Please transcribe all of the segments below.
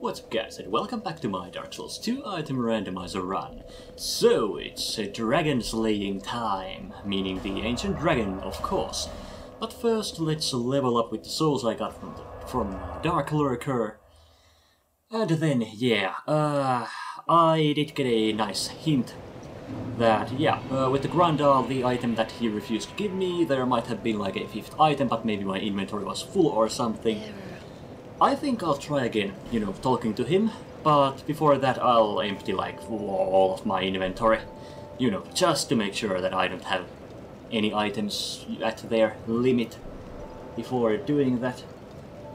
What's up guys and welcome back to my Dark Souls 2 item randomizer run. So it's a dragon slaying time, meaning the ancient dragon of course. But first let's level up with the souls I got from, the, from Dark Lurker. And then yeah, uh, I did get a nice hint that, yeah, uh, with the Grandahl, the item that he refused to give me, there might have been like a fifth item, but maybe my inventory was full or something. I think I'll try again, you know, talking to him, but before that I'll empty like all of my inventory. You know, just to make sure that I don't have any items at their limit before doing that.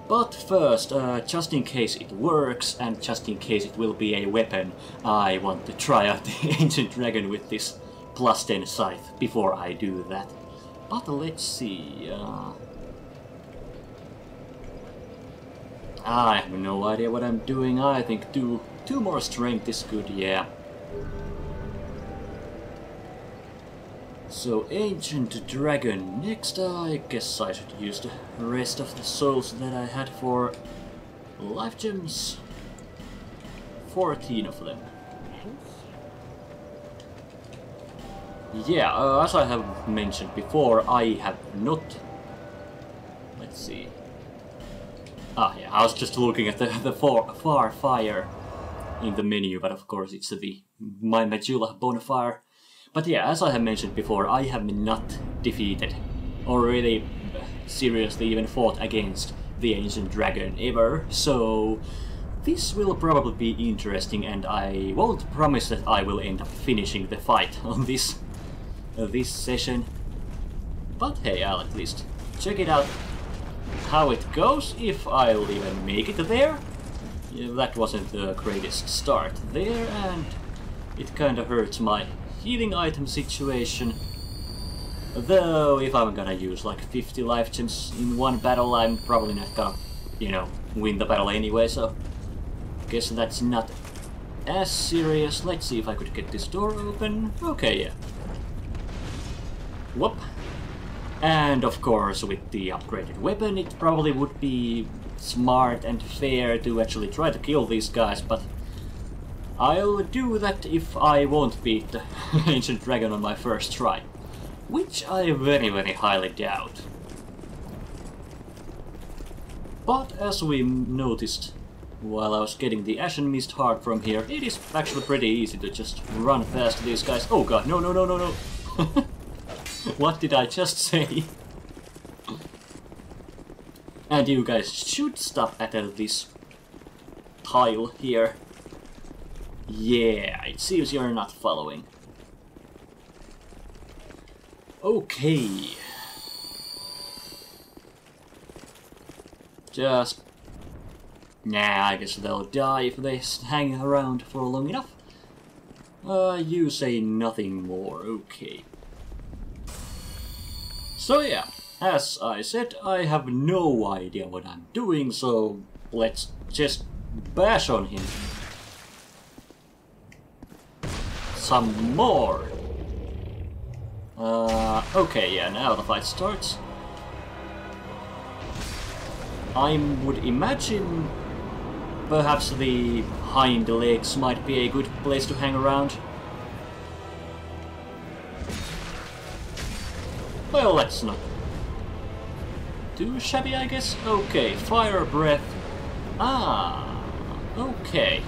But first, uh, just in case it works, and just in case it will be a weapon, I want to try out the Ancient Dragon with this plus 10 scythe before I do that. But let's see... Uh... I have no idea what I'm doing. I think two, two more strength is good, yeah. So, Ancient Dragon. Next, I guess I should use the rest of the souls that I had for life gems. 14 of them. Yeah, uh, as I have mentioned before, I have not... Let's see. Ah, yeah, I was just looking at the, the far, far fire in the menu, but of course it's the my Majula bonfire. But yeah, as I have mentioned before, I have not defeated, or really seriously even fought against the Ancient Dragon ever, so this will probably be interesting and I won't promise that I will end up finishing the fight on this, uh, this session. But hey, I'll at least check it out how it goes, if I'll even make it there. Yeah, that wasn't the greatest start there, and it kinda hurts my healing item situation. Though, if I'm gonna use like 50 life gems in one battle, I'm probably not gonna, you know, win the battle anyway, so... Guess that's not as serious. Let's see if I could get this door open. Okay, yeah. Whoop. And of course, with the upgraded weapon, it probably would be smart and fair to actually try to kill these guys, but I'll do that if I won't beat the Ancient Dragon on my first try. Which I very very highly doubt. But as we noticed while I was getting the Ashen Mist Heart from here, it is actually pretty easy to just run past these guys. Oh god, no no no no no! what did I just say? and you guys should stop at this tile here. Yeah, it seems you're not following. Okay. Just... Nah, I guess they'll die if they hang around for long enough. Uh, you say nothing more, okay. So yeah, as I said, I have no idea what I'm doing, so let's just bash on him. Some more. Uh, okay, yeah, now the fight starts. I would imagine perhaps the hind legs might be a good place to hang around. Well, that's not too shabby, I guess. Okay, fire breath. Ah, okay.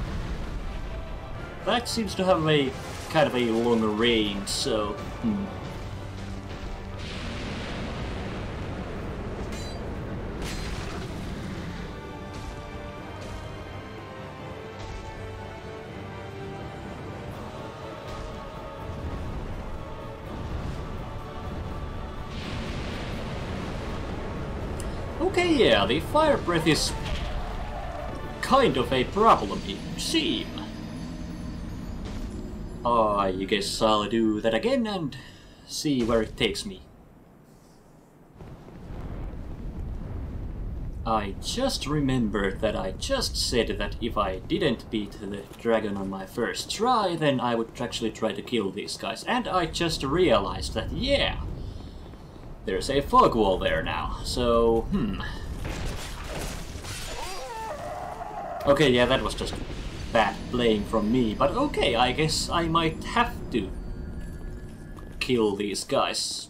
That seems to have a kind of a longer range, so... Hmm. The fire breath is kind of a problem, it seems. I guess I'll do that again and see where it takes me. I just remembered that I just said that if I didn't beat the dragon on my first try, then I would actually try to kill these guys. And I just realized that, yeah, there's a fog wall there now, so, hmm. Okay, yeah, that was just bad playing from me, but okay, I guess I might have to kill these guys.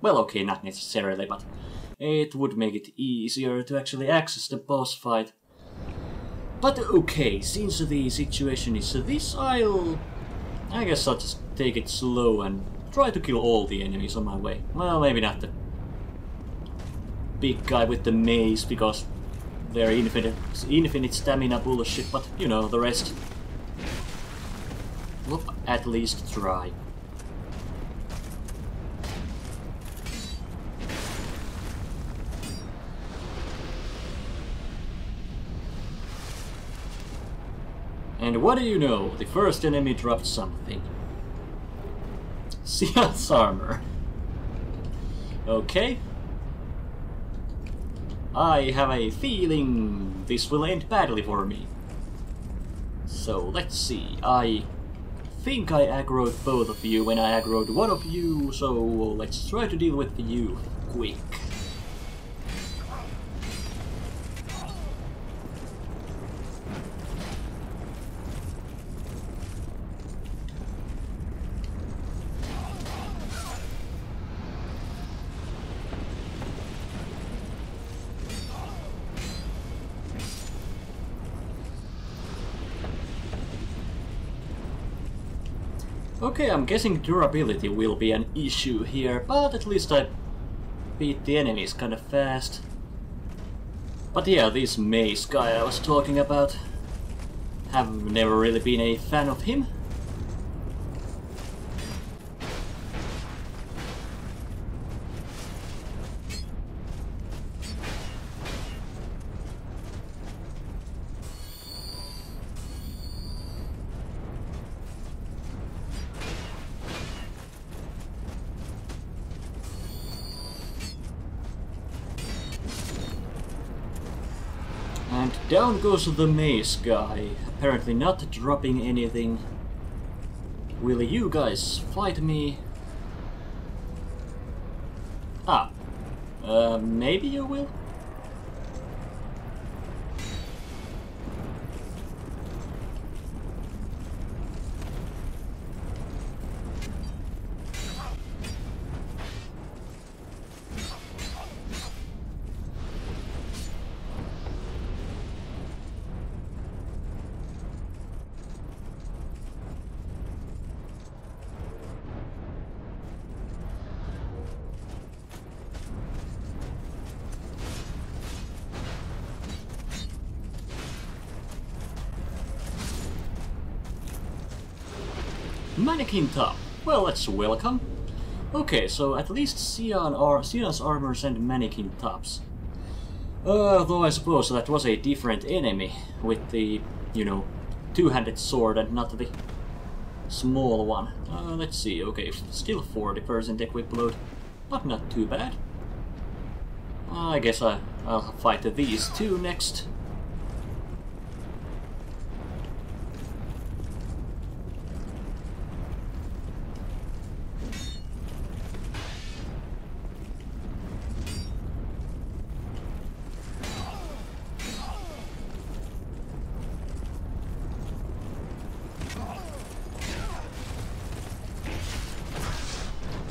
Well, okay, not necessarily, but it would make it easier to actually access the boss fight. But okay, since the situation is this, I'll... I guess I'll just take it slow and try to kill all the enemies on my way. Well, maybe not the big guy with the mace, because they're infinite, infinite stamina bullshit, but you know, the rest. Whoop, at least try. And what do you know? The first enemy dropped something. Syan's armor. Okay. I have a feeling this will end badly for me. So let's see. I think I aggroed both of you when I aggroed one of you, so let's try to deal with you quick. Okay, I'm guessing durability will be an issue here, but at least I beat the enemies kinda fast. But yeah, this Maze guy I was talking about, have never really been a fan of him. Down goes the maze guy, apparently not dropping anything. Will you guys fight me? Ah. Uh, maybe you will? Top. Well, that's welcome. Okay, so at least Syan ar Syan's armors and mannequin tops. Uh, though I suppose that was a different enemy with the, you know, two-handed sword and not the small one. Uh, let's see, okay, still 40% equip load, but not too bad. I guess I, I'll fight these two next.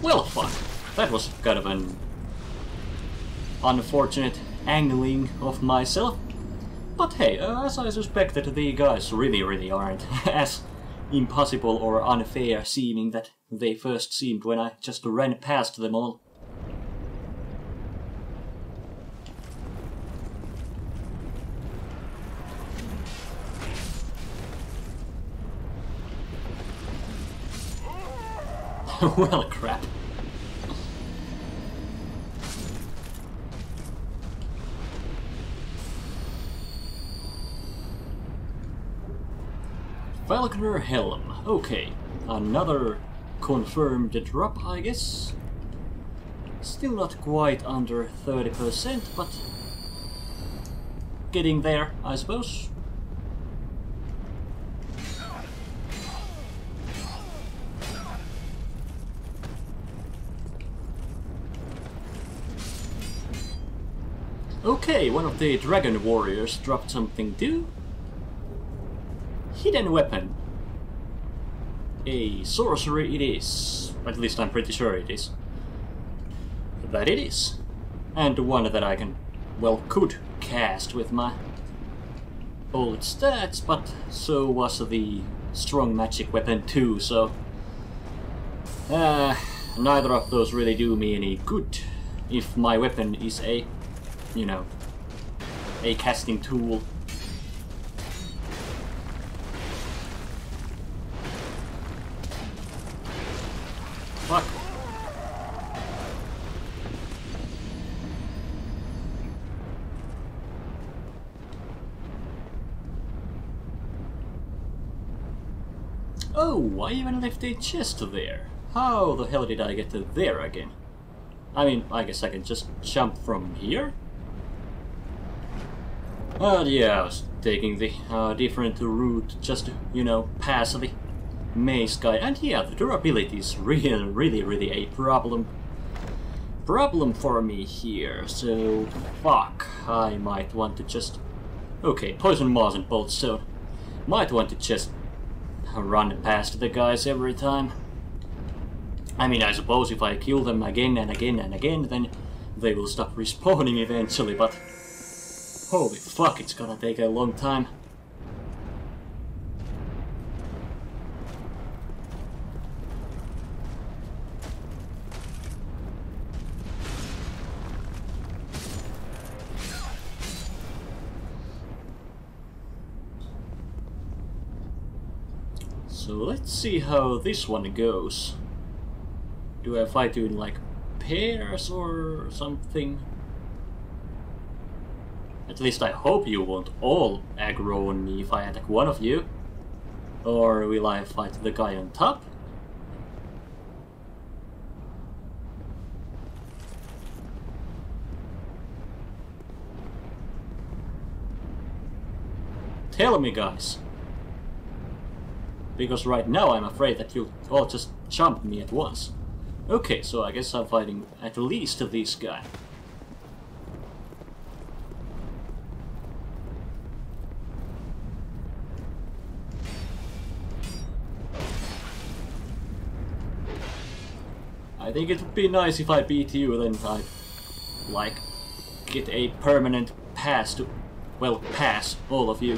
Well, fuck. That was kind of an unfortunate angling of myself. But hey, uh, as I suspected, the guys really, really aren't as impossible or unfair seeming that they first seemed when I just ran past them all. well, crap. Falconer Helm. Okay, another confirmed drop, I guess. Still not quite under 30%, but getting there, I suppose. Okay, one of the Dragon Warriors dropped something too. Hidden weapon. A sorcery it is. At least I'm pretty sure it is. That it is. And one that I can, well, could cast with my old stats, but so was the strong magic weapon too, so... Uh, neither of those really do me any good if my weapon is a, you know, a casting tool. Fuck. Oh, I even left a chest there. How the hell did I get to there again? I mean, I guess I can just jump from here? Uh, yeah, I was taking the uh, different route just to, you know, pass the maze guy. And yeah, the durability is really, really, really a problem. Problem for me here, so fuck, I might want to just... Okay, poison moss and bolt stone. Might want to just run past the guys every time. I mean, I suppose if I kill them again and again and again, then they will stop respawning eventually, but Holy fuck, it's gonna take a long time. So let's see how this one goes. Do I fight you in like pairs or something? At least I hope you won't all aggro on me if I attack one of you. Or will I fight the guy on top? Tell me, guys. Because right now I'm afraid that you'll all oh, just jump me at once. Okay, so I guess I'm fighting at least this guy. I think it would be nice if I beat you, then I, like, get a permanent pass to, well, pass all of you.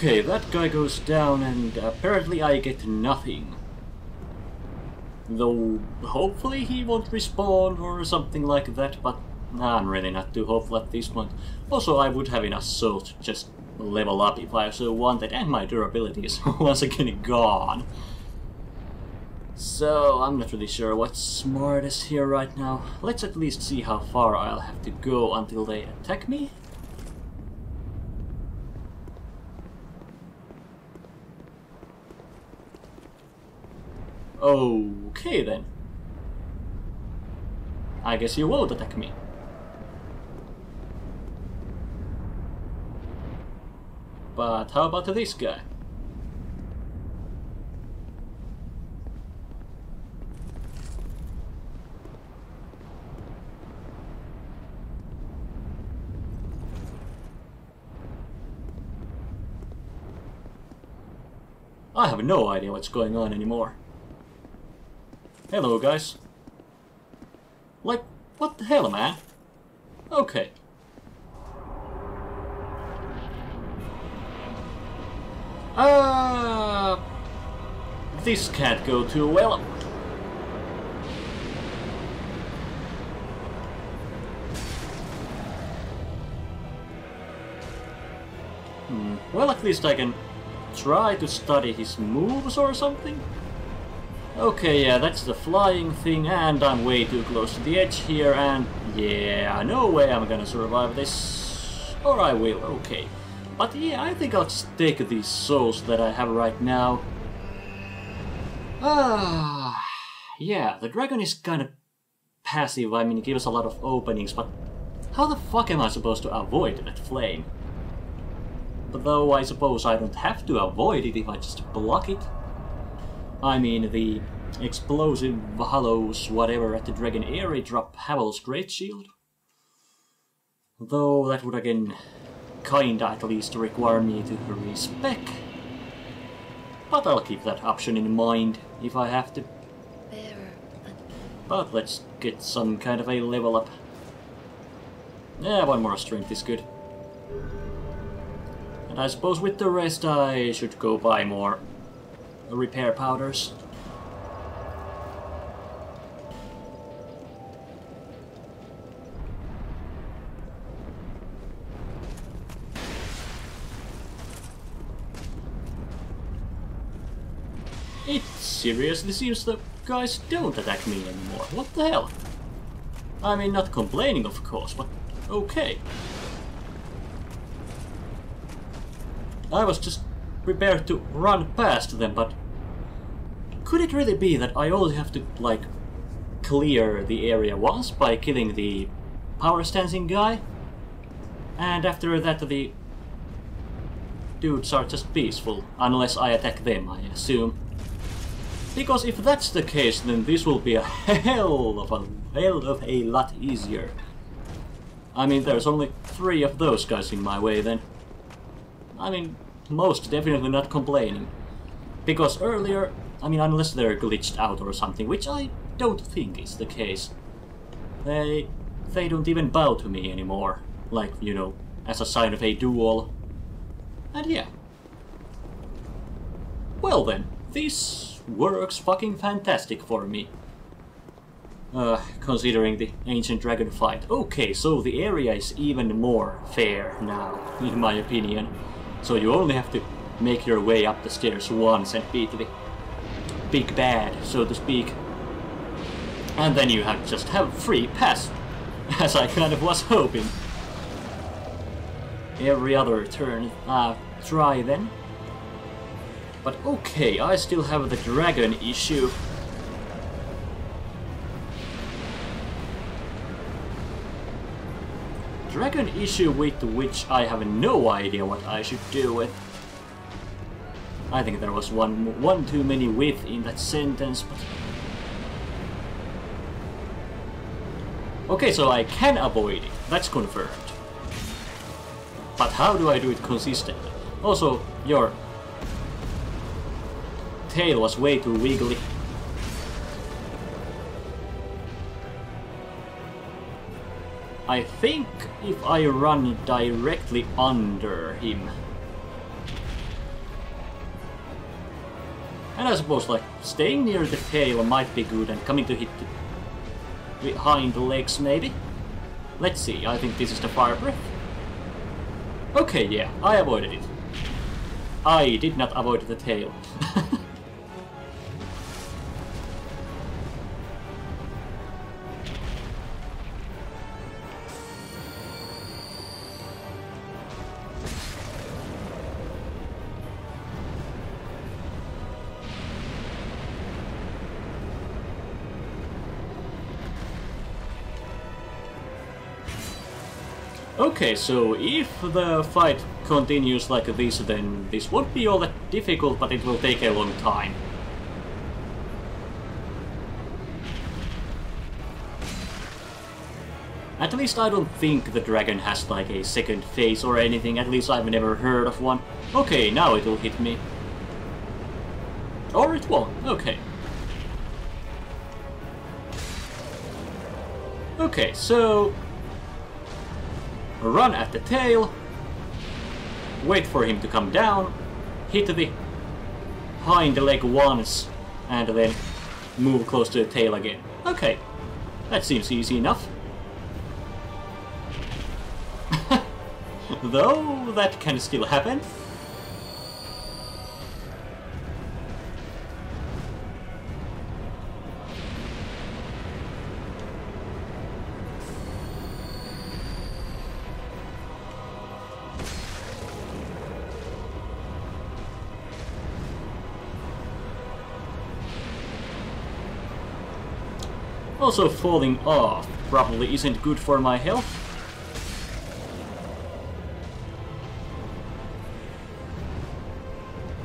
Okay, that guy goes down and apparently I get nothing. Though, hopefully he won't respawn or something like that, but I'm really not too hopeful at this point. Also, I would have enough souls to just level up if I so wanted, and my durability is once again gone. So, I'm not really sure what's smartest here right now. Let's at least see how far I'll have to go until they attack me. Okay then. I guess you won't attack me. But how about this guy? I have no idea what's going on anymore. Hello, guys. Like, what the hell, man? Okay. Uh, this can't go too well. Hmm. Well, at least I can try to study his moves or something. Okay, yeah, that's the flying thing, and I'm way too close to the edge here, and yeah, no way I'm gonna survive this. Or I will, okay. But yeah, I think I'll just take these souls that I have right now. Ah, yeah, the dragon is kind of passive, I mean, it gives us a lot of openings, but how the fuck am I supposed to avoid that flame? But though I suppose I don't have to avoid it if I just block it. I mean, the explosive hollows whatever at the Dragon Aerie drop Havel's Great Shield. Though that would again kinda at least require me to respec. But I'll keep that option in mind if I have to. But let's get some kind of a level up. Yeah, one more strength is good. And I suppose with the rest I should go buy more repair powders. It seriously seems the guys don't attack me anymore. What the hell? I mean, not complaining of course, but okay. I was just prepared to run past them, but could it really be that I only have to, like, clear the area once by killing the power stancing guy? And after that the dudes are just peaceful, unless I attack them, I assume. Because if that's the case, then this will be a hell of a hell of a lot easier. I mean, there's only three of those guys in my way then. I mean, most definitely not complaining. Because earlier, I mean, unless they're glitched out or something, which I don't think is the case, they, they don't even bow to me anymore. Like, you know, as a sign of a duel. And yeah. Well then, this works fucking fantastic for me. Uh, considering the ancient dragon fight. Okay, so the area is even more fair now, in my opinion. So you only have to make your way up the stairs once and beat the big bad, so to speak. And then you have just have free pass, as I kind of was hoping. Every other turn, uh, try then. But okay, I still have the dragon issue. Dragon issue with which I have no idea what I should do with. I think there was one one too many with in that sentence, but... Okay, so I can avoid it. That's confirmed. But how do I do it consistently? Also, your tail was way too wiggly. I think if I run directly under him... And I suppose like staying near the tail might be good and coming to hit the behind the legs maybe? Let's see, I think this is the fire breath. Okay, yeah, I avoided it. I did not avoid the tail. Okay, so if the fight continues like this, then this won't be all that difficult, but it will take a long time. At least I don't think the dragon has like a second phase or anything, at least I've never heard of one. Okay, now it will hit me. Or it won't, okay. Okay, so run at the tail, wait for him to come down, hit the hind leg once, and then move close to the tail again. Okay, that seems easy enough. Though that can still happen. Also falling off probably isn't good for my health.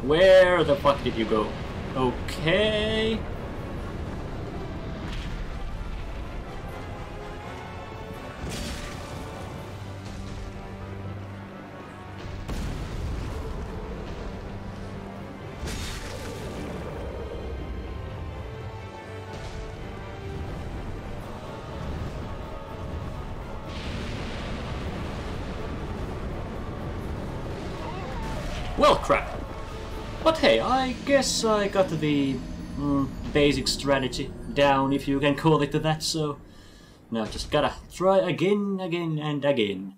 Where the fuck did you go? Okay. Well, crap. But hey, I guess I got the mm, basic strategy down, if you can call it that, so... Now just gotta try again, again, and again.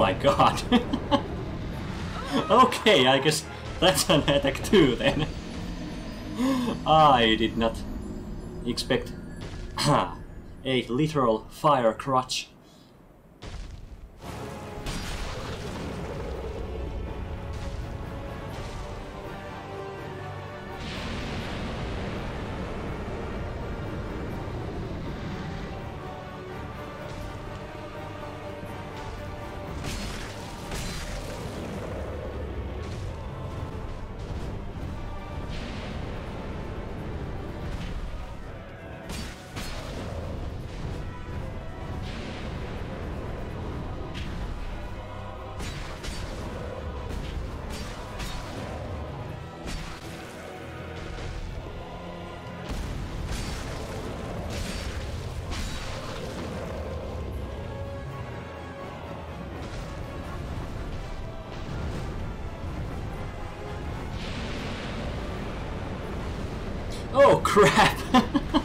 My god. okay, I guess that's an attack too then. I did not expect a literal fire crutch. Oh crap!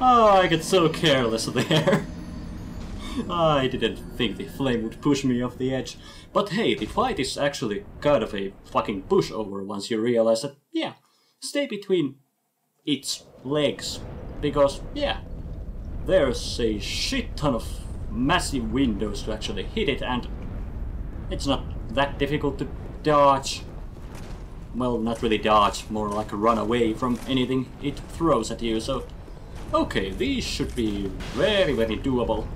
oh, I get so careless there. I didn't think the flame would push me off the edge. But hey, the fight is actually kind of a fucking pushover once you realize that, yeah, stay between its legs. Because, yeah, there's a shit ton of massive windows to actually hit it and it's not that difficult to dodge well, not really dodge, more like run away from anything it throws at you, so... Okay, these should be very, very doable.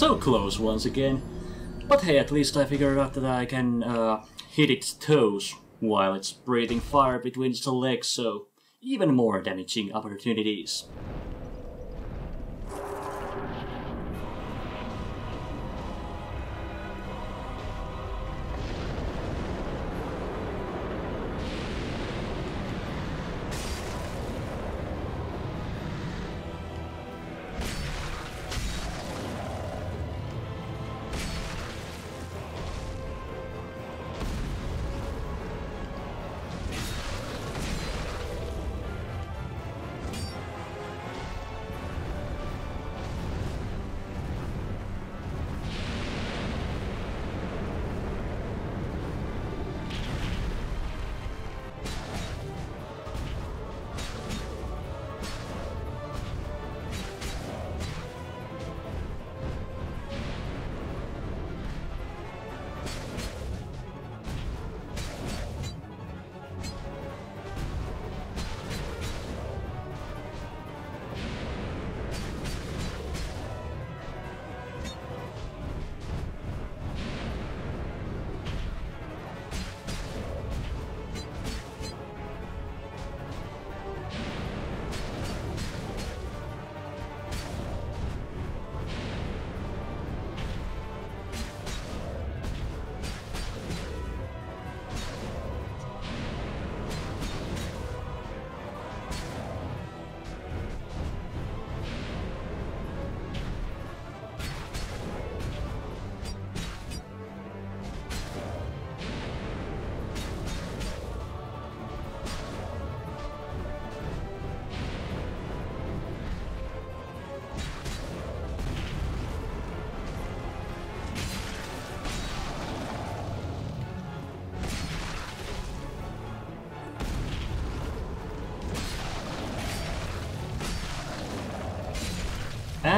So close once again. But hey, at least I figured out that I can uh, hit its toes while it's breathing fire between its legs, so even more damaging opportunities.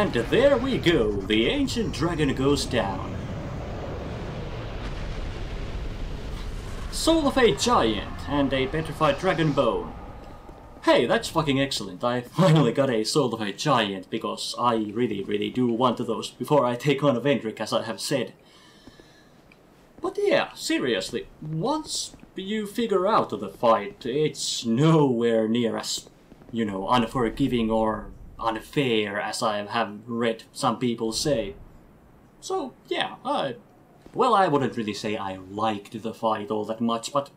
And there we go, the ancient dragon goes down. Soul of a giant and a petrified dragon bone. Hey, that's fucking excellent. I finally got a Soul of a Giant, because I really, really do want those before I take on a Vendrick, as I have said. But yeah, seriously, once you figure out the fight, it's nowhere near as, you know, unforgiving or unfair as I have read some people say. So, yeah, I... Well, I wouldn't really say I liked the fight all that much, but...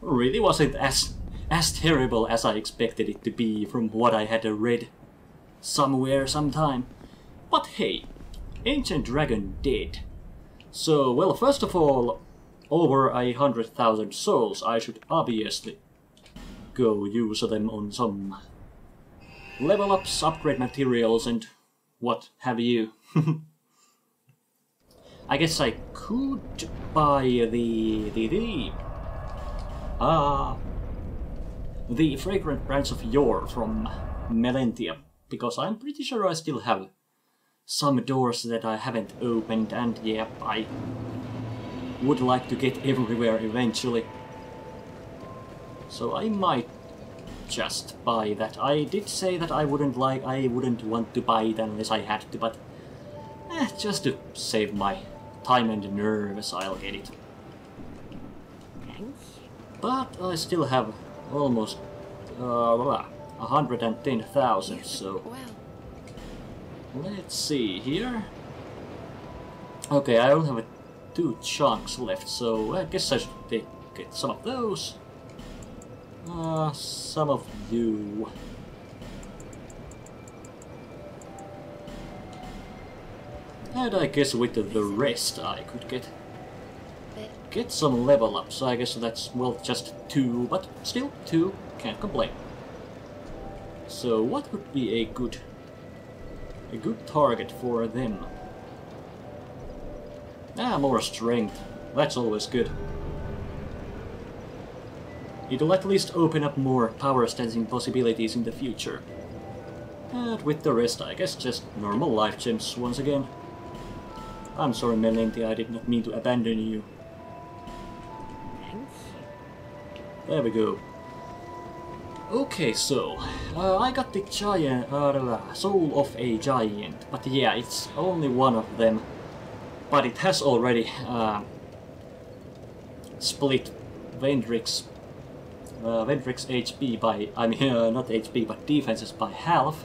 Really wasn't as as terrible as I expected it to be from what I had read somewhere sometime. But hey, Ancient Dragon dead. So, well, first of all, over a hundred thousand souls, I should obviously go use them on some level ups, upgrade materials, and what have you. I guess I could buy the the the ah the fragrant branch of yore from Melentia, because I'm pretty sure I still have some doors that I haven't opened, and yeah, I would like to get everywhere eventually. So I might just buy that. I did say that I wouldn't like, I wouldn't want to buy it unless I had to, but eh, just to save my time and nerves, I'll get it. Thanks. But I still have almost uh, 110,000, so... Let's see here. Okay, I only have two chunks left, so I guess I should take some of those. Uh, some of you. And I guess with the rest I could get get some level up, so I guess that's, well, just two, but still two, can't complain. So what would be a good, a good target for them? Ah, more strength. That's always good. It'll at least open up more power stancing possibilities in the future. And with the rest, I guess just normal life gems once again. I'm sorry, Melentia, I did not mean to abandon you. Thanks. There we go. Okay, so uh, I got the giant uh, soul of a giant, but yeah, it's only one of them. But it has already uh, split Vendrick's uh, HP by, I mean, uh, not HP, but defenses by half.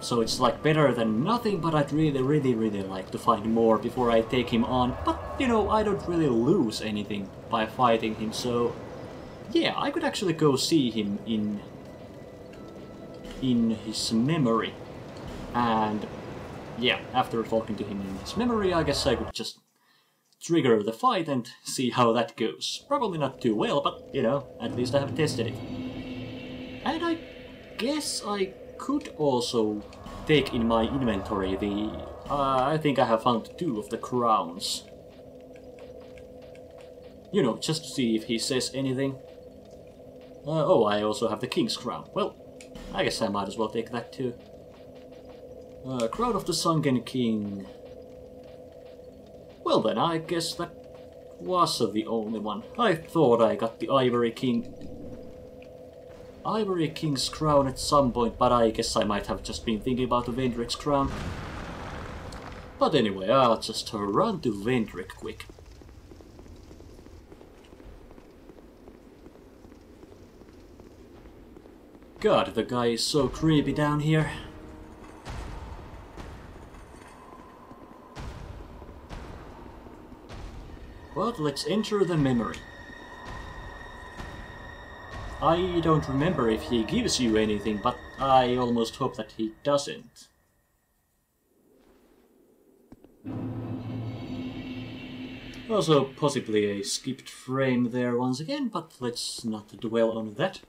So it's like better than nothing, but I'd really, really, really like to find more before I take him on. But, you know, I don't really lose anything by fighting him, so... Yeah, I could actually go see him in... in his memory. And... Yeah, after talking to him in his memory, I guess I could just trigger the fight and see how that goes. Probably not too well, but, you know, at least I have tested it. And I guess I could also take in my inventory the... Uh, I think I have found two of the crowns. You know, just to see if he says anything. Uh, oh, I also have the King's Crown. Well, I guess I might as well take that too. Uh, Crown of the Sunken King. Well then, I guess that was the only one. I thought I got the Ivory King Ivory King's crown at some point, but I guess I might have just been thinking about the Vendrick's crown. But anyway, I'll just run to Vendrick quick. God, the guy is so creepy down here. But let's enter the memory. I don't remember if he gives you anything, but I almost hope that he doesn't. Also, possibly a skipped frame there once again, but let's not dwell on that.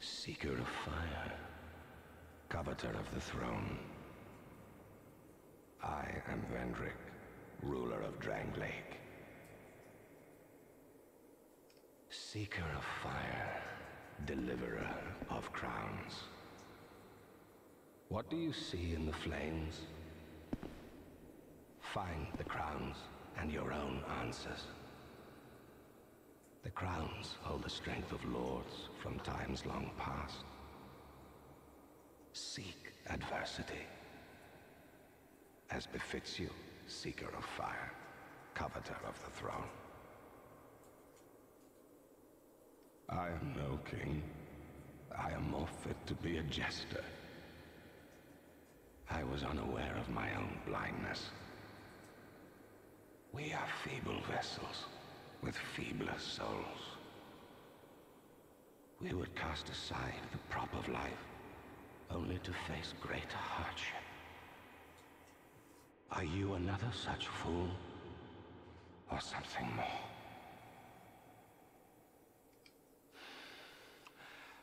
Seeker of fire, coveter of the throne. I am Vendrick, ruler of Drangleic. Seeker of fire. deliverer of crowns. What do you see in the flames? Find the crowns and your own answers. The crowns hold the strength of lords from times long past. Seek adversity. As befits you, seeker of fire, coveter of the throne. I am no king. I am more fit to be a jester. I was unaware of my own blindness. We are feeble vessels with feebler souls. We would cast aside the prop of life only to face greater hardship. Are you another such fool? Or something more?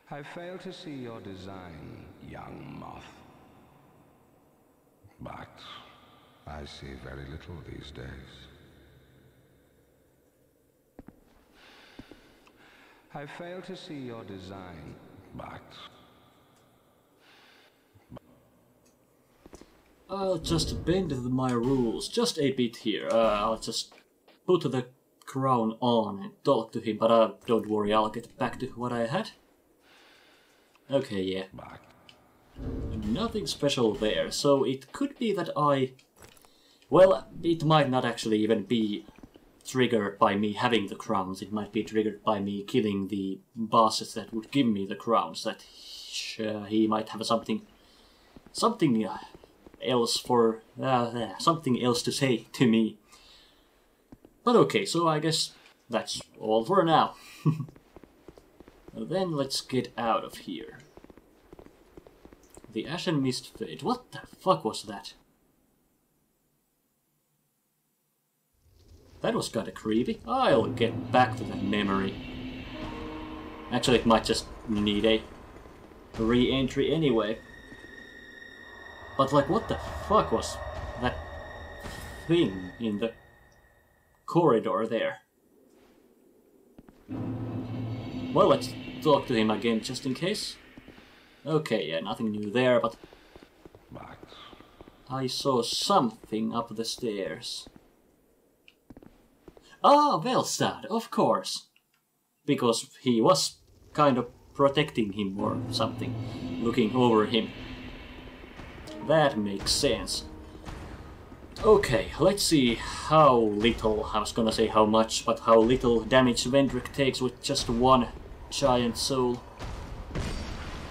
I fail to see your design, young moth. But I see very little these days. I fail to see your design, but I'll just bend my rules just a bit here. Uh, I'll just put the crown on and talk to him, but uh, don't worry, I'll get back to what I had. Okay, yeah. but Nothing special there, so it could be that I... Well, it might not actually even be triggered by me having the crowns, it might be triggered by me killing the bosses that would give me the crowns, that uh, he might have something... something uh, else for... Uh, uh, something else to say to me. But okay, so I guess that's all for now. then let's get out of here. The Ashen Mist Fade. What the fuck was that? That was kinda creepy. I'll get back to that memory. Actually, it might just need a re-entry anyway. But like, what the fuck was that thing in the corridor there? Well, let's talk to him again just in case. Okay, yeah, nothing new there, but but I saw something up the stairs. Ah, Velstad, of course. Because he was kind of protecting him or something, looking over him. That makes sense. Okay, let's see how little, I was gonna say how much, but how little damage Vendrick takes with just one giant soul.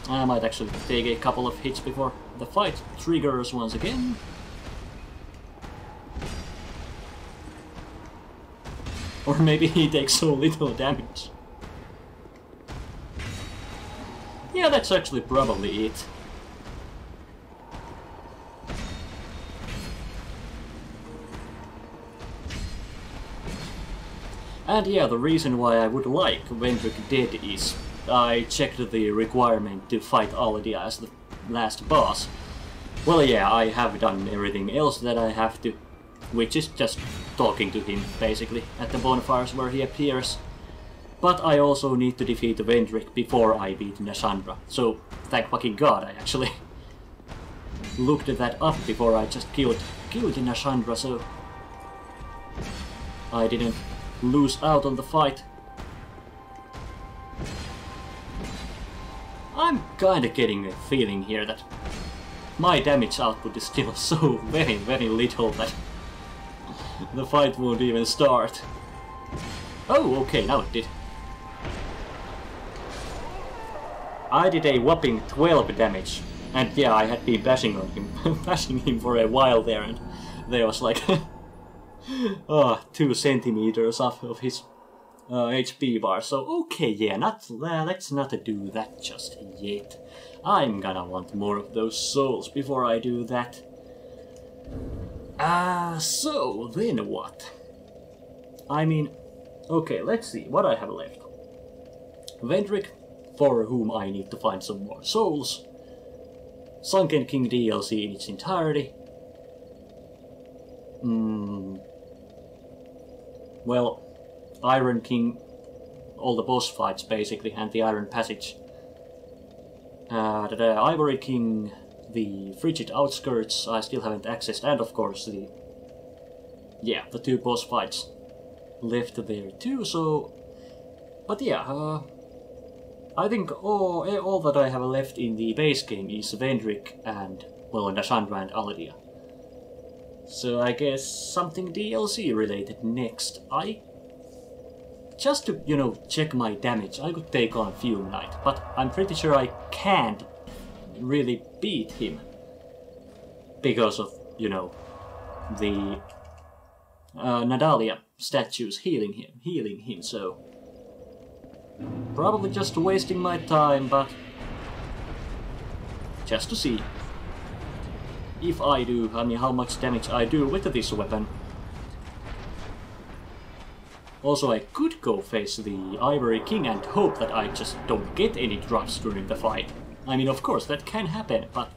I might actually take a couple of hits before the fight triggers once again. Or maybe he takes so little damage. Yeah, that's actually probably it. And yeah, the reason why I would like Vendrick dead is I checked the requirement to fight Aladia as the last boss. Well, yeah, I have done everything else that I have to, which is just talking to him, basically, at the bonfires where he appears. But I also need to defeat Vendrick before I beat Nashandra, so thank fucking god I actually looked that up before I just killed, killed Nashandra, so I didn't lose out on the fight. I'm kinda getting a feeling here that my damage output is still so very, very little that the fight won't even start. Oh, okay, now it did. I did a whopping 12 damage. And yeah, I had been bashing on him, bashing him for a while there, and there was like, oh, two centimeters off of his uh, HP bar. So okay, yeah, not uh, let's not do that just yet. I'm gonna want more of those souls before I do that. Ah, uh, so then what? I mean, okay, let's see what I have left. Vendrick, for whom I need to find some more souls. Sunken King DLC in its entirety. Hmm. Well, Iron King all the boss fights basically and the Iron Passage. Uh, the Ivory King, the Frigid Outskirts I still haven't accessed, and of course the yeah the two boss fights left there too. So, but yeah, uh, I think all all that I have left in the base game is Vendrick and well, Nashandra and Aledia. So I guess something DLC related next. I just to, you know, check my damage, I could take on Fume Knight, but I'm pretty sure I can't really beat him. Because of, you know, the uh, Nadalia statues healing him, healing him, so... Probably just wasting my time, but... Just to see. If I do, I mean how much damage I do with this weapon. Also, I could go face the Ivory King and hope that I just don't get any drops during the fight. I mean, of course, that can happen, but...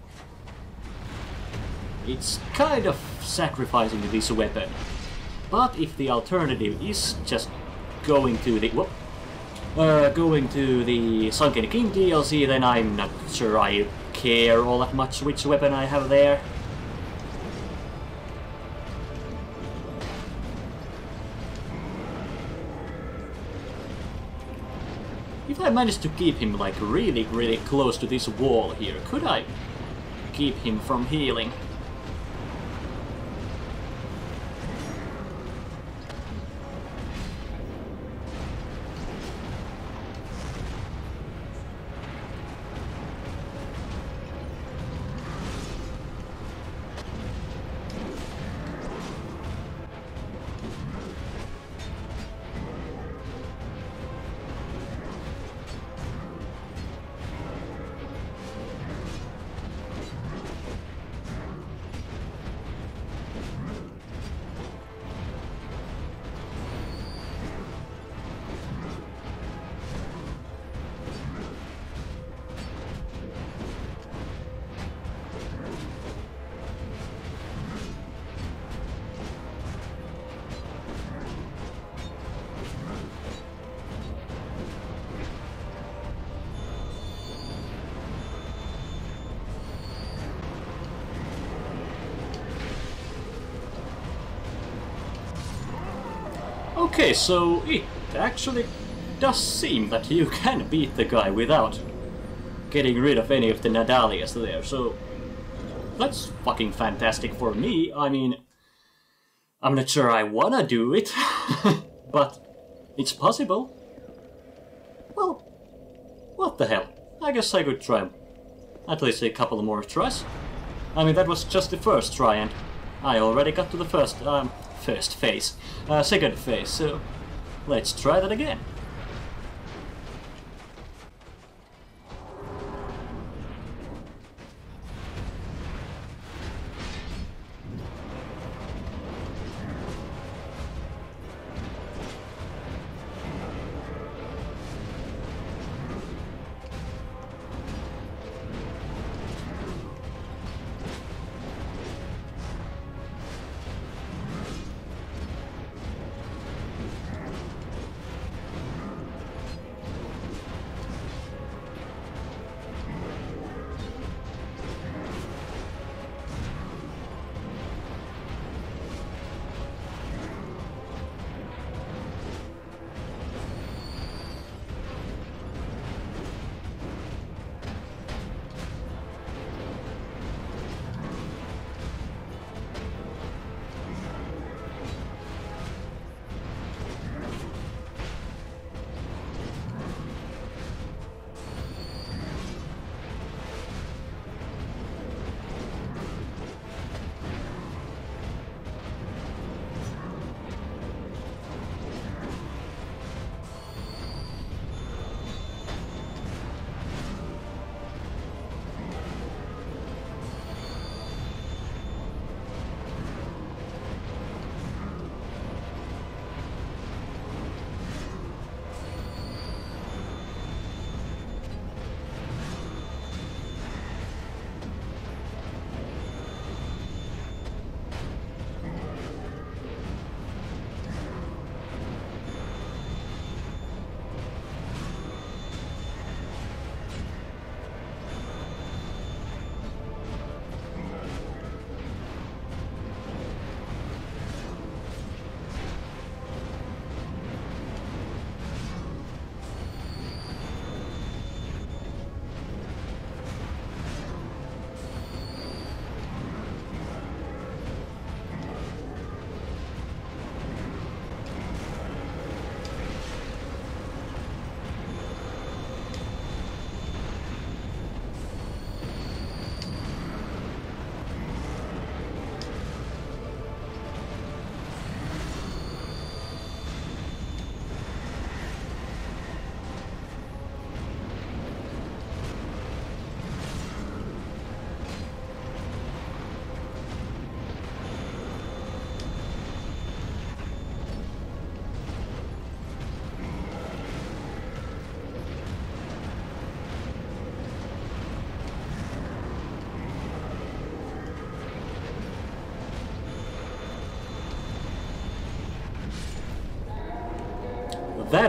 It's kind of sacrificing this weapon. But if the alternative is just going to the... Whoop, uh, going to the Sunken King DLC, then I'm not sure I care all that much which weapon I have there. If I manage to keep him like really, really close to this wall here, could I keep him from healing? Okay, so it actually does seem that you can beat the guy without getting rid of any of the Nadalias there, so that's fucking fantastic for me. I mean, I'm not sure I wanna do it, but it's possible. Well, what the hell? I guess I could try at least a couple more tries. I mean, that was just the first try, and I already got to the first, um, first phase, uh, second phase, so let's try that again.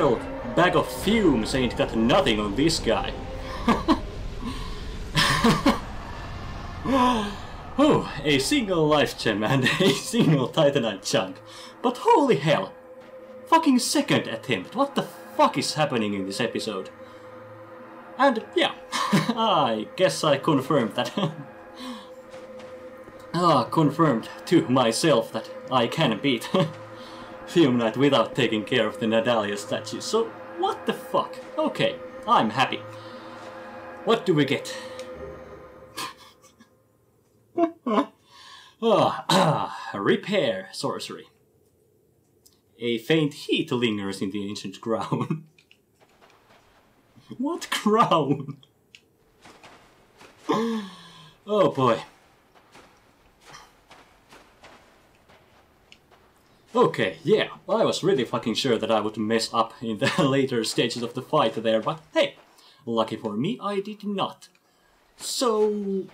Old bag of fumes ain't got nothing on this guy. oh, a single life gem and a single titanite chunk. But holy hell! Fucking second attempt, what the fuck is happening in this episode? And yeah, I guess I confirmed that. ah, confirmed to myself that I can beat Fume without taking care of the Nadalia statue. So, what the fuck? Okay, I'm happy. What do we get? ah, repair sorcery. A faint heat lingers in the ancient crown. what crown? oh boy. Okay, yeah, I was really fucking sure that I would mess up in the later stages of the fight there, but hey, lucky for me, I did not. So...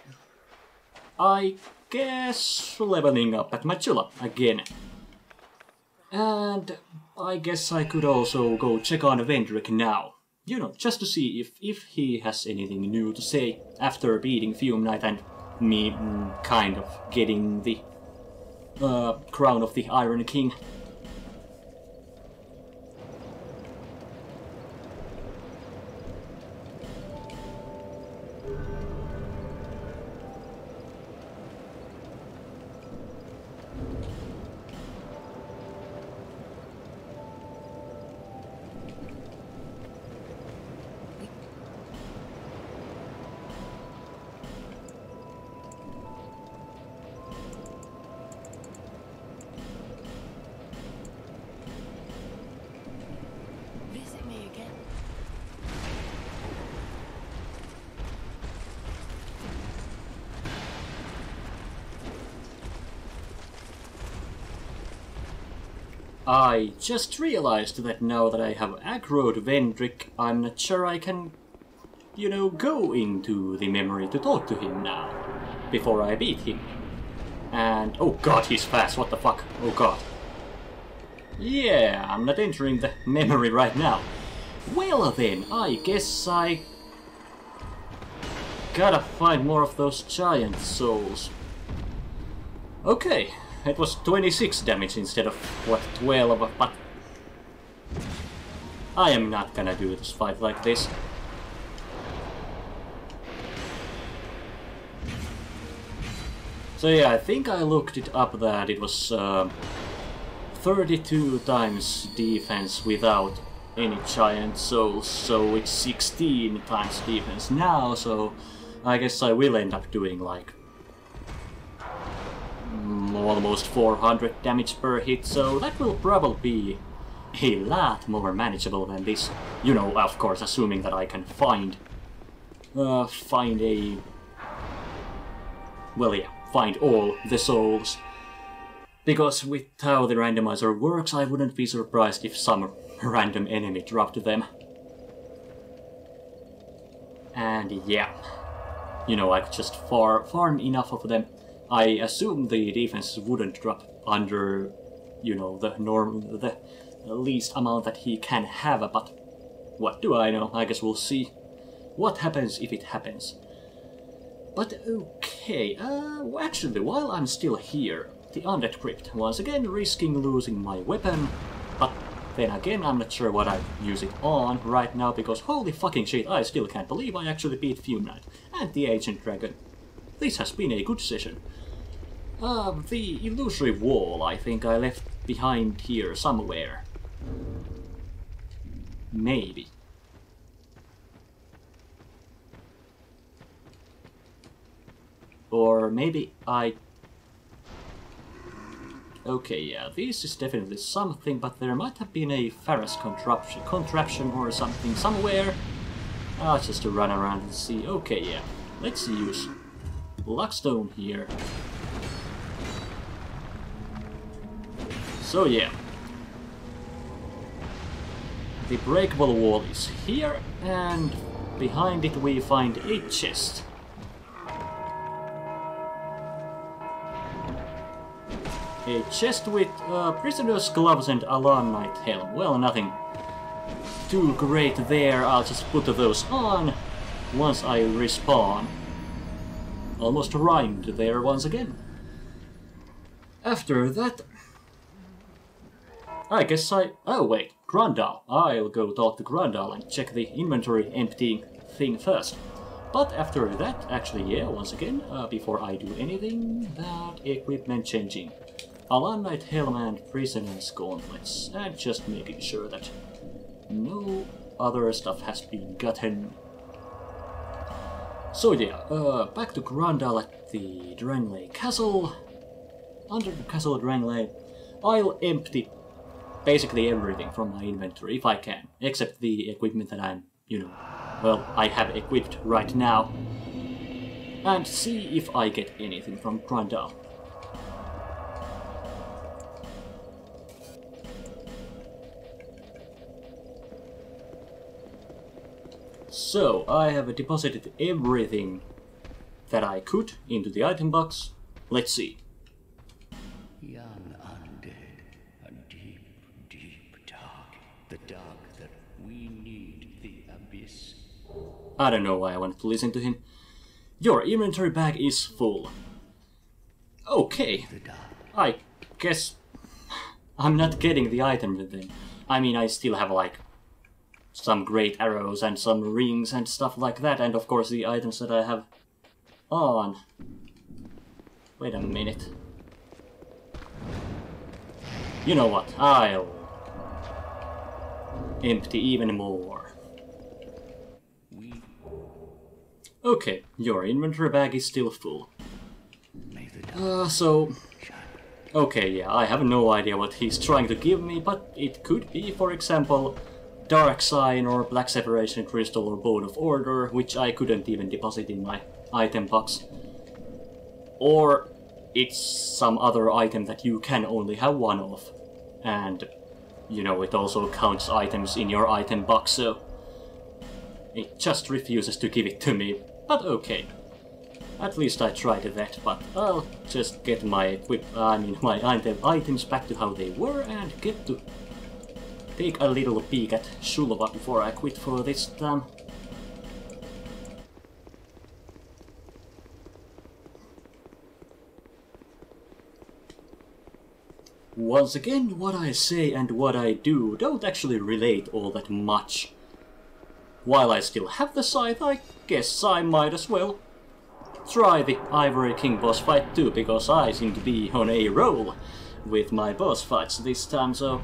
I guess leveling up at Majula again. And I guess I could also go check on Vendrick now. You know, just to see if, if he has anything new to say after beating Fume Knight and me mm, kind of getting the uh, crown of the Iron King. Just realized that now that I have aggroed Vendrick, I'm not sure I can, you know, go into the memory to talk to him now, before I beat him. And, oh god, he's fast, what the fuck, oh god. Yeah, I'm not entering the memory right now. Well then, I guess I gotta find more of those giant souls. Okay, it was 26 damage instead of, what, 12, but... I am not gonna do this fight like this. So yeah, I think I looked it up that it was uh, 32 times defense without any giant souls, so it's 16 times defense now, so I guess I will end up doing like almost 400 damage per hit, so that will probably be a lot more manageable than this. You know, of course, assuming that I can find uh, find a well, yeah, find all the souls. Because with how the randomizer works, I wouldn't be surprised if some random enemy dropped them. And yeah, you know, I could just far farm enough of them. I assume the defenses wouldn't drop under, you know, the norm, the least amount that he can have, but what do I know? I guess we'll see what happens if it happens. But okay, uh, actually, while I'm still here, the Undead Crypt, once again risking losing my weapon, but then again, I'm not sure what I use it on right now, because holy fucking shit, I still can't believe I actually beat Fume Knight and the Ancient Dragon. This has been a good session. Uh, the illusory wall, I think I left behind here somewhere. Maybe. Or maybe I... Okay, yeah, this is definitely something, but there might have been a Ferris contraption, contraption or something somewhere. Ah, just to run around and see. Okay, yeah, let's use Luckstone here. So yeah, the breakable wall is here, and behind it we find a chest. A chest with uh, prisoner's gloves and knight helm. Well, nothing too great there, I'll just put those on once I respawn. Almost rhymed there once again. After that... I guess I... Oh wait, Grandahl. I'll go talk to Grandahl and check the inventory emptying thing first. But after that, actually yeah, once again, uh, before I do anything, that equipment changing. Alonne Knight Helm and Prisoner's Gauntlets, and just making sure that no other stuff has been gotten. So yeah, uh, back to Grandahl at the Drangleic Castle. Under the Castle Drangleic, I'll empty basically everything from my inventory if I can, except the equipment that I'm, you know, well, I have equipped right now. And see if I get anything from Grandahl. So, I have deposited everything that I could into the item box. Let's see. I don't know why I wanted to listen to him. Your inventory bag is full. Okay, I guess I'm not getting the item then. I mean, I still have like some great arrows and some rings and stuff like that, and of course the items that I have on. Wait a minute. You know what? I'll empty even more. We Okay, your inventory bag is still full. Uh, so. Okay, yeah, I have no idea what he's trying to give me, but it could be, for example, Dark Sign or Black Separation Crystal or Bone of Order, which I couldn't even deposit in my item box. Or it's some other item that you can only have one of. And, you know, it also counts items in your item box, so... It just refuses to give it to me, but okay. At least I tried that, but I'll just get my equip, I mean my item, items back to how they were and get to take a little peek at Shulva before I quit for this time. Once again, what I say and what I do don't actually relate all that much. While I still have the scythe, I guess I might as well try the Ivory King boss fight too, because I seem to be on a roll with my boss fights this time, so...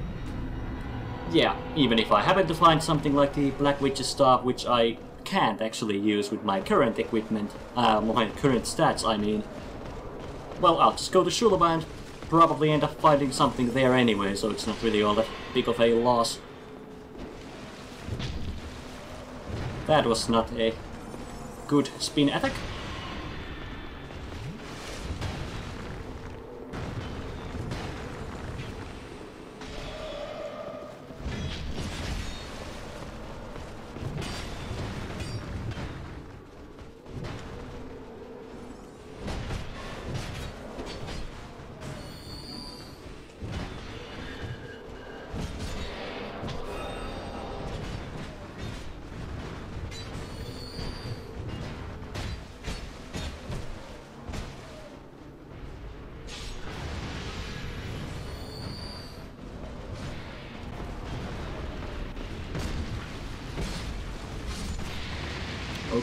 Yeah, even if I happen to find something like the Black Witch's Staff, which I can't actually use with my current equipment, uh, my current stats, I mean, well, I'll just go to Shulva and probably end up finding something there anyway, so it's not really all that big of a loss. That was not a good spin attack.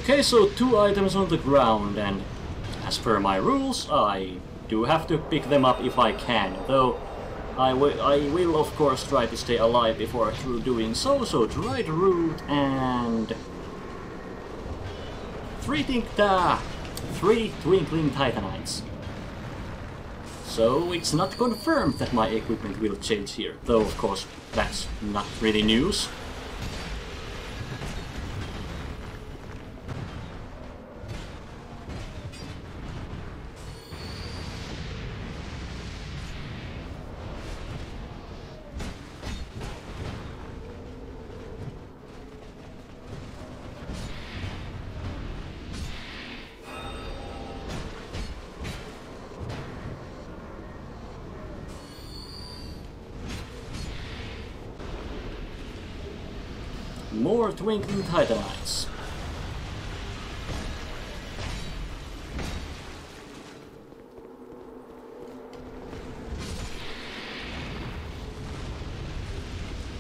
Okay, so two items on the ground, and as per my rules, I do have to pick them up if I can, though I, I will of course try to stay alive before doing so, so dried root and... Three think uh, three twinkling titanites. So it's not confirmed that my equipment will change here, though of course that's not really news. More Twinkling Titanites.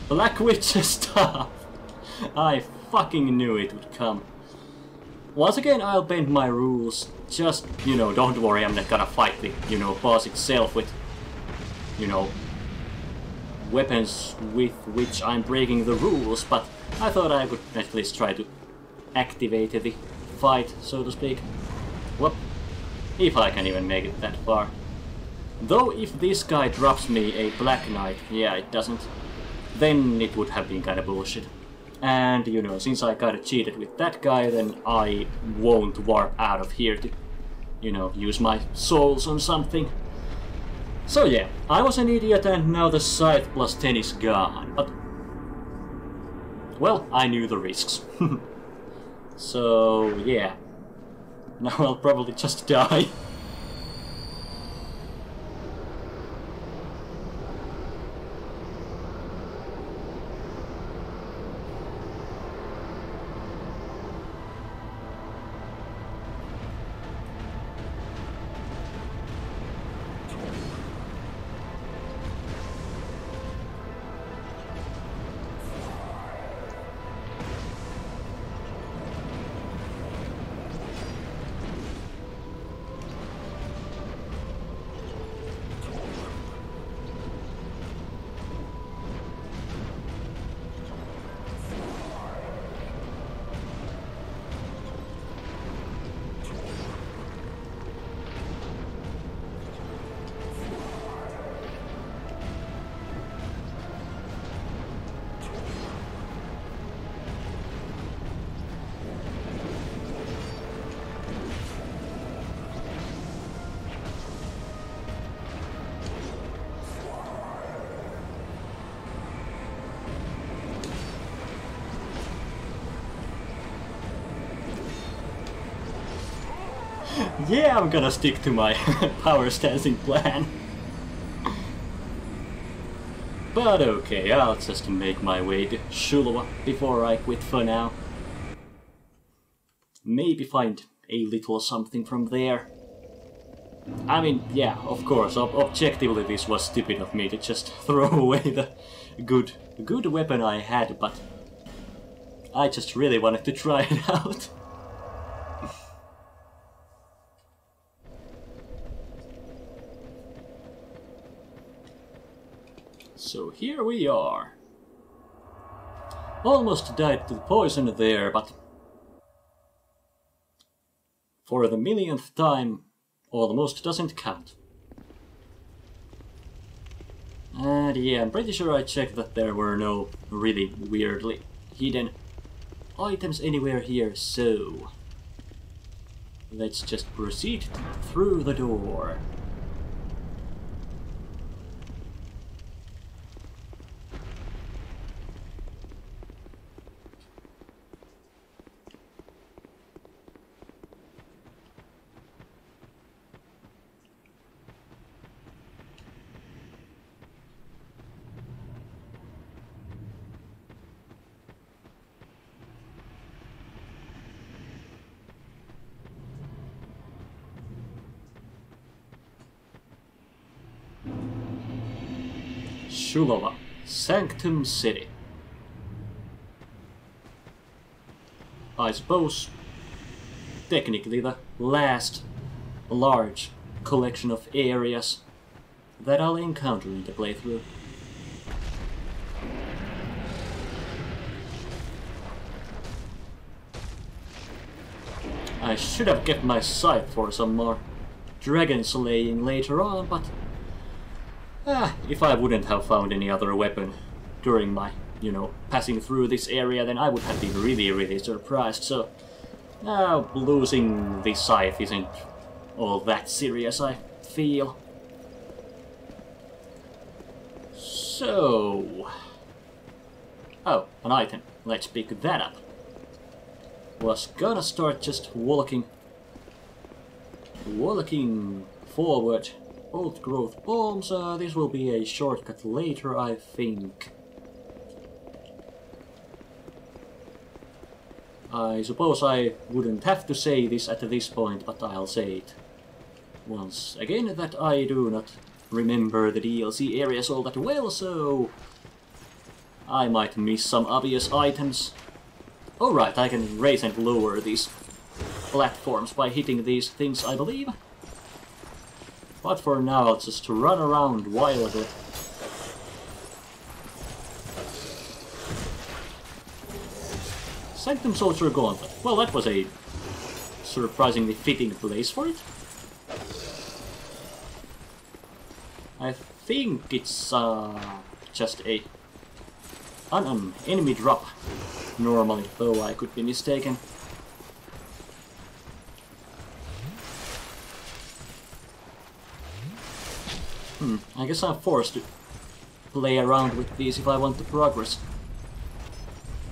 Black Witch's stuff! I fucking knew it would come. Once again, I'll bend my rules. Just, you know, don't worry, I'm not gonna fight the, you know, boss itself with, you know, weapons with which I'm breaking the rules, but I thought I would at least try to activate the fight, so to speak. Whoop. If I can even make it that far. Though if this guy drops me a Black Knight, yeah, it doesn't, then it would have been kinda bullshit. And, you know, since I kinda cheated with that guy, then I won't warp out of here to, you know, use my souls on something. So yeah, I was an idiot and now the scythe plus 10 is gone, but... Well, I knew the risks. so, yeah. Now I'll probably just die. I'm gonna stick to my power stancing plan. But okay, I'll just make my way to Shulva before I quit for now. Maybe find a little something from there. I mean, yeah, of course, ob objectively this was stupid of me to just throw away the good, good weapon I had, but I just really wanted to try it out. So here we are. Almost died to the poison there, but for the millionth time, almost doesn't count. And yeah, I'm pretty sure I checked that there were no really weirdly hidden items anywhere here, so... Let's just proceed through the door. Shulva, Sanctum City. I suppose technically the last large collection of areas that I'll encounter in the playthrough. I should have kept my sight for some more dragon slaying later on, but Ah, if I wouldn't have found any other weapon during my, you know, passing through this area, then I would have been really, really surprised. So, now losing this scythe isn't all that serious, I feel. So... Oh, an item. Let's pick that up. Was gonna start just walking... Walking forward Old growth bombs, uh, this will be a shortcut later, I think. I suppose I wouldn't have to say this at this point, but I'll say it once again that I do not remember the DLC areas all that well, so I might miss some obvious items. Alright, I can raise and lower these platforms by hitting these things, I believe. But for now, I'll just run around wildly. Sanctum Soldier Gauntlet. Well, that was a surprisingly fitting place for it. I think it's uh, just a an enemy drop normally, though I could be mistaken. Hmm, I guess I'm forced to play around with these if I want to progress.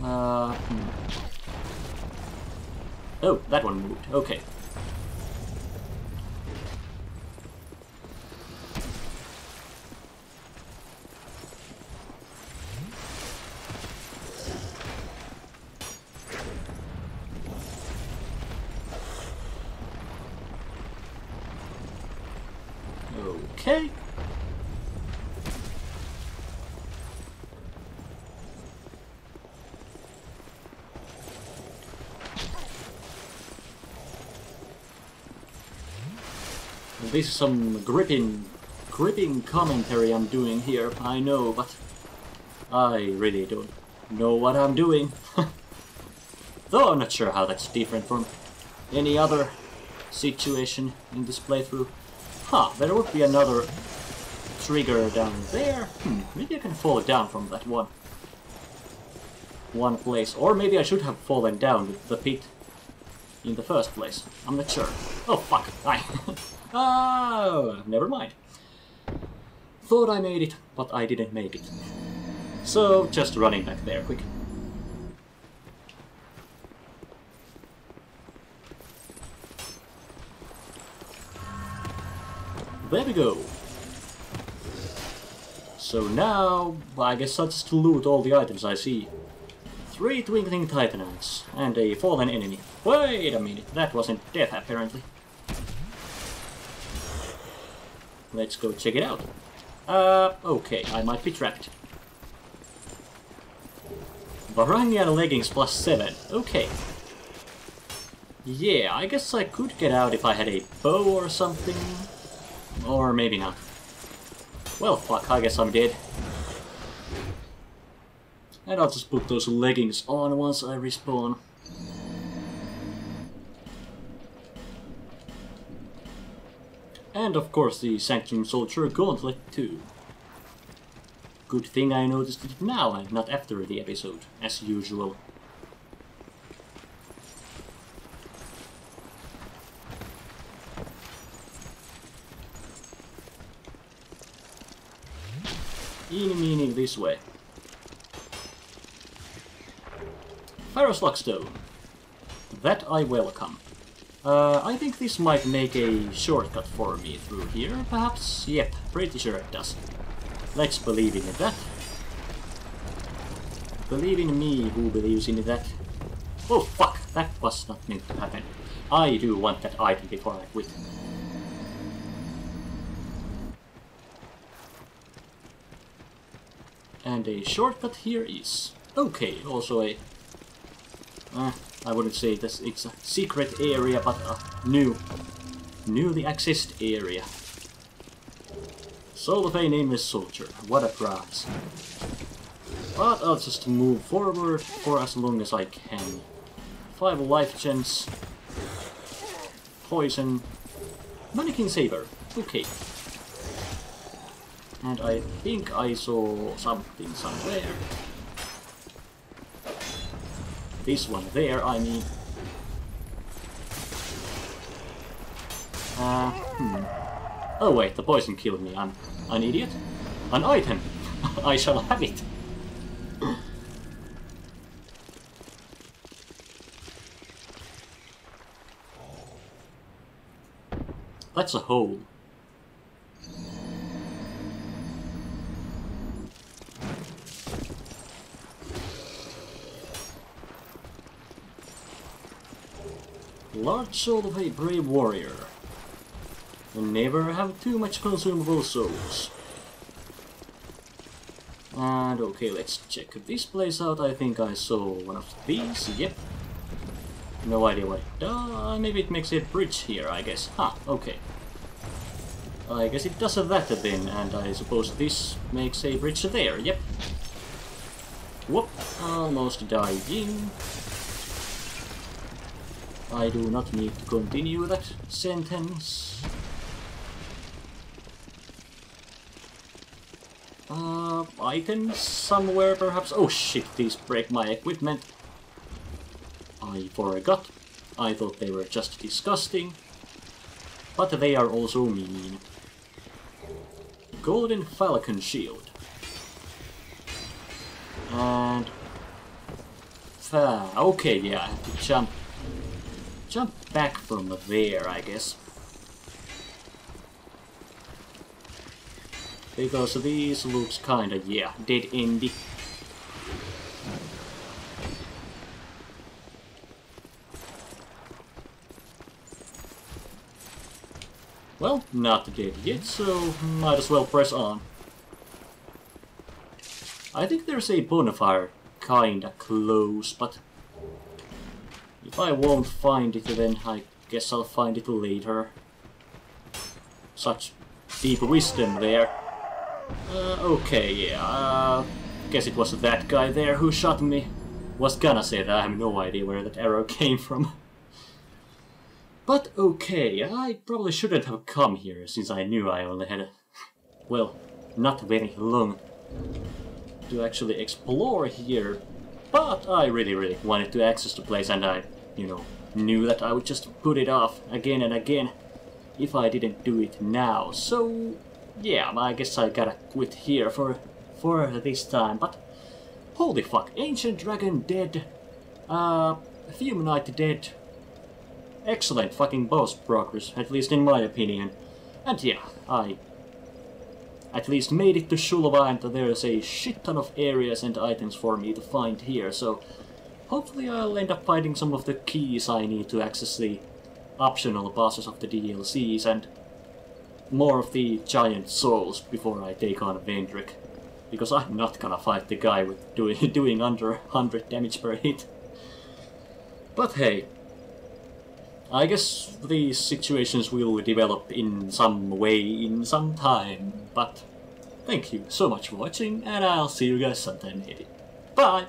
Uh, hmm. Oh, that one moved. Okay. Okay. This is some gripping, gripping commentary I'm doing here, I know, but I really don't know what I'm doing. Though I'm not sure how that's different from any other situation in this playthrough. Huh, there would be another trigger down there. Hmm, maybe I can fall down from that one. One place. Or maybe I should have fallen down the pit in the first place. I'm not sure. Oh, fuck. I... oh, never mind. Thought I made it, but I didn't make it. So, just running back there quick. There we go. So now, I guess I'll just loot all the items I see. Three Twinkling Titanites, and a fallen enemy. Wait a minute, that wasn't death apparently. Let's go check it out. Uh, okay, I might be trapped. Varangian leggings plus 7, okay. Yeah, I guess I could get out if I had a bow or something. Or maybe not. Well, fuck, I guess I'm dead. And I'll just put those leggings on once I respawn. And of course the Sanctum Soldier Gauntlet too. Good thing I noticed it now and not after the episode, as usual. Eeny meaning this way. Pharros Lockstone. That I welcome. Uh, I think this might make a shortcut for me through here, perhaps? Yep, pretty sure it does. Let's believe in that. Believe in me who believes in that. Oh fuck, that was not meant to happen. I do want that item before I quit. And a shortcut here is... Okay, also a... Uh, I wouldn't say this, it's a secret area, but a new, newly accessed area. A Nameless Soldier, what a prize. But I'll just move forward for as long as I can. Five life gems. Poison. Manikin Sabre. Okay. And I think I saw something somewhere. This one there, I mean. Uh, hmm. Oh wait, the poison killed me. I'm an idiot. An item. I shall have it. That's a hole. Large soul of a brave warrior. And never have too much consumable souls. And okay, let's check this place out. I think I saw one of these. Yep. No idea what it does. Maybe it makes a bridge here, I guess. Huh, okay. I guess it does that then, and I suppose this makes a bridge there. Yep. Whoop, almost dying. I do not need to continue that sentence. Uh, items somewhere perhaps? Oh shit, these break my equipment. I forgot. I thought they were just disgusting. But they are also mean. Golden Falcon Shield. And... Ah, okay, yeah, I have to jump... Jump back from there, I guess. Because these looks kinda, yeah, dead endy. Well, not dead yet, so might as well press on. I think there's a bonfire kinda close, but if I won't find it then I guess I'll find it later. Such deep wisdom there. Uh, okay, yeah, uh, guess it was that guy there who shot me. Was gonna say that I have no idea where that arrow came from. But okay, I probably shouldn't have come here since I knew I only had, a, well, not very long to actually explore here. But I really, really wanted to access the place and I, you know, knew that I would just put it off again and again if I didn't do it now. So, yeah, I guess I gotta quit here for, for this time. But, holy fuck, Ancient Dragon dead, uh, Fume dead, excellent fucking boss progress, at least in my opinion. And yeah, I at least made it to Shulva and there's a shit ton of areas and items for me to find here, so hopefully I'll end up finding some of the keys I need to access the optional bosses of the DLCs and more of the giant souls before I take on Vendrick. Because I'm not gonna fight the guy with doing, doing under 100 damage per hit. But hey, I guess these situations will develop in some way in some time, but thank you so much for watching, and I'll see you guys sometime maybe. Bye!